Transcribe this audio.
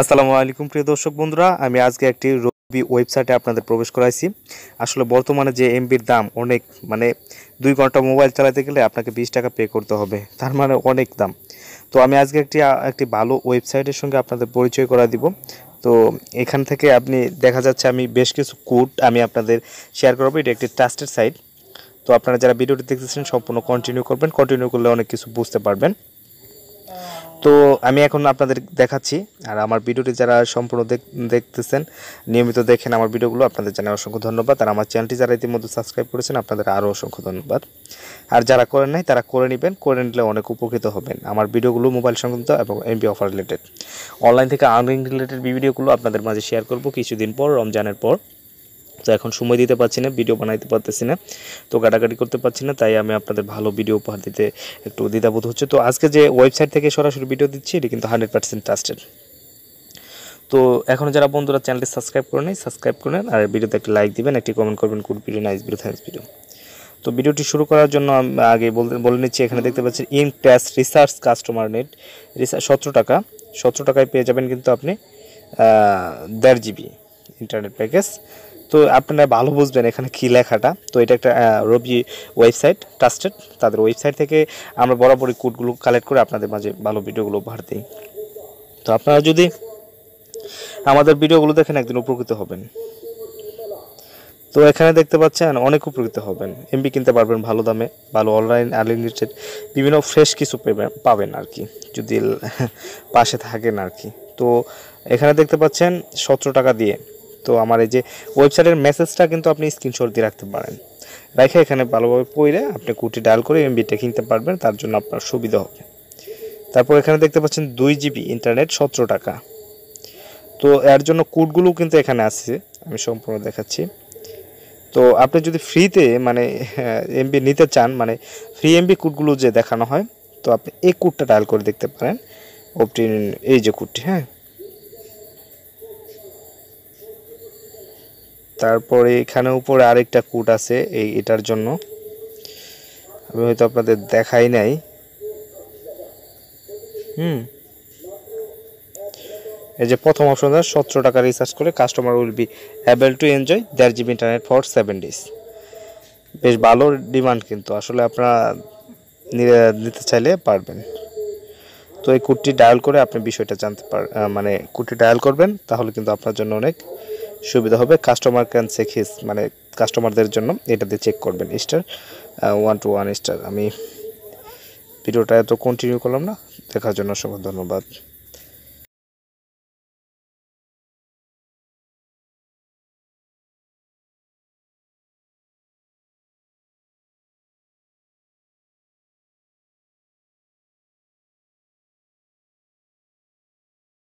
আসসালামু আলাইকুম প্রিয় দর্শক বন্ধুরা, আমি আজকে একটি রবি ওয়েবসাইটে আপনাদের প্রবেশ করাইছি। আসলে বর্তমানে যে এমবির দাম অনেক মানে দুই ঘণ্টা মোবাইল চালাতে গেলে আপনাকে বিশ টাকা পে করতে হবে, তার মানে অনেক দাম। তো আমি আজকে একটি একটি ভালো ওয়েবসাইটের সঙ্গে আপনাদের পরিচয় করা দিব। তো এখান থেকে আপনি, দেখা যাচ্ছে আমি বেশ কিছু কোড আমি আপনাদের শেয়ার করব, এটা একটি ট্রাস্টেড সাইট। তো আপনারা যারা ভিডিওটি দেখতেছেন, সম্পূর্ণ কন্টিনিউ করবেন কন্টিনিউ করলে অনেক কিছু বুঝতে পারবেন। তো আমি এখন আপনাদের দেখাচ্ছি, আর আমার ভিডিওটি যারা সম্পূর্ণ দেখ- দেখতেছেন, নিয়মিত দেখেন আমার ভিডিওগুলো, আপনাদের জানাই অসংখ্য ধন্যবাদ। আর আমার চ্যানেলটি যারা ইতিমধ্যে সাবস্ক্রাইব করেছেন, আপনাদের আরও অসংখ্য ধন্যবাদ। আর যারা করেন নাই, তারা করে নেবেন, করে নিলে অনেক উপকৃত হবেন। আমার ভিডিওগুলো মোবাইল সংক্রান্ত এবং এমবি অফার রিলেটেড অনলাইন থেকে আর্নিং রিলেটেড ভিডিওগুলো আপনাদের মাঝে শেয়ার করব কিছুদিন পর, রমজানের পর। তো এখন সময় দিতে পারছি না ভিডিও বানাইতে পারতেছি না, তো কাটাকাটি করতে পারছি না, তাই আমি আপনাদের ভালো ভিডিও উপহার দিতে একটু দ্বিধাবোধ হচ্ছে। তো আজকে যে ওয়েবসাইট থেকে সরাসরি ভিডিও দিচ্ছি, এটি কিন্তু হান্ড্রেড পার্সেন্ট ট্রাস্টেড তো এখন যারা বন্ধুরা চ্যানেলটি সাবস্ক্রাইব করে নেই সাবস্ক্রাইব করে নেন, আর ভিডিওতে একটি লাইক দিবেন, একটি কমেন্ট করবেন good video nice video thanks video তো ভিডিওটি শুরু করার জন্য আমি, আগে বলে নিচ্ছি, এখানে দেখতে পাচ্ছেন in cash research customer net research সতেরো টাকা, সতেরো টাকায় পেয়ে যাবেন কিন্তু আপনি দেড় জিবি ইন্টারনেট প্যাকেজ তো আপনারা ভালো বুঝবেন এখানে কী লেখাটা। তো এটা একটা রবি ওয়েবসাইট ট্রাস্টেড তাদের ওয়েবসাইট থেকে আমরা বরাবরই কোডগুলো কালেক্ট করে আপনাদের মাঝে ভালো ভিডিওগুলো উপহার দিই। তো আপনারা যদি আমাদের ভিডিওগুলো দেখেন, একদিন উপকৃত হবেন। তো এখানে দেখতে পাচ্ছেন, অনেক উপকৃত হবেন। এমবি কিনতে পারবেন ভালো দামে, ভালো অনলাইন আনলিমিটেড বিভিন্ন ফ্রেশ কিছু পাবেন আর কি যদি পাশে থাকেন আর কি তো এখানে দেখতে পাচ্ছেন, সতেরো টাকা দিয়ে তো আমার এই যে ওয়েবসাইটের মেসেজটা কিন্তু আপনি স্ক্রিনশট দিয়ে রাখতে পারেন। রেখে এখানে ভালোভাবে পড়ে আপনি কুটি ডায়াল করে এমবিটা কিনতে পারবেন, তার জন্য আপনার সুবিধা হবে। তারপর এখানে দেখতে পাচ্ছেন দুই জিবি ইন্টারনেট সতেরো টাকা। তো এর জন্য কোডগুলো কিন্তু এখানে আছে, আমি সম্পূর্ণ দেখাচ্ছি। তো আপনি যদি ফ্রিতে মানে এমবি নিতে চান মানে ফ্রি এমবি কোডগুলো যে দেখানো হয়, তো আপনি এই কোডটা ডায়াল করে দেখতে পারেন অপটিন এই যে কোডটি হ্যাঁ। তারপরে এখানে উপরে আরেকটা কোড আছে, এই এটার জন্য। আমি হয়তো আপনাদের দেখাই নাই। হুম। এই যে প্রথম অপশন সতেরো টাকা রিচার্জ করে customer will be able to enjoy দেড় GB internet for seven days বেশ ভালো ডিমান্ড কিন্তু, আসলে আপনারা নিতে- চাইলে পারবেন। তো এই কোডটি ডায়াল করে আপনি বিষয়টা জানতে পার মানে কোডটি ডায়াল করবেন, তাহলে কিন্তু আপনার জন্য অনেক সুবিধা হবে। কাস্টমার ক্যান চেক হিস মানে কাস্টমারদের জন্য এটা দিয়ে চেক করবেন star one two one star আমি ভিডিওটা এত কন্টিনিউ করলাম না। দেখার জন্য অসংখ্য ধন্যবাদ।